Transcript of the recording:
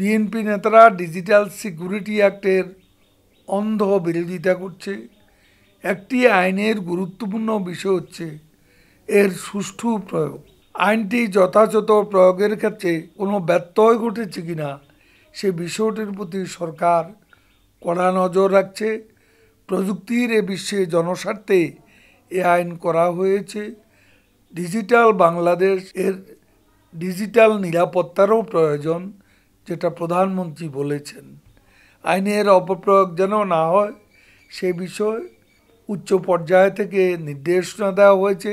BNP নেতারা digital security অ্যাক্টের অন্ধ বিরোধিতা করছে। একটি আইনের গুরুত্বপূর্ণ বিষয় হচ্ছে এর সুষ্ঠু প্রয়োগ। আইনটি যথাযথ প্রয়োগের ক্ষেত্রে কোনো ব্যত্যয় ঘটেছে কিনা সে বিষয়টির প্রতি সরকার কড়া নজর রাখছে। প্রযুক্তির এ বিশ্বে জনস্বার্থে এ আইন করা হয়েছে। ডিজিটাল বাংলাদেশ এর ডিজিটাল নিরাপত্তারও প্রয়োজন। যেটা প্রধানমন্ত্রী বলেছেন, আইনের অপপ্রয়োগ যেন না হয়, সে বিষয়ে উচ্চ পর্যায় থেকে নির্দেশনা দেওয়া হয়েছে।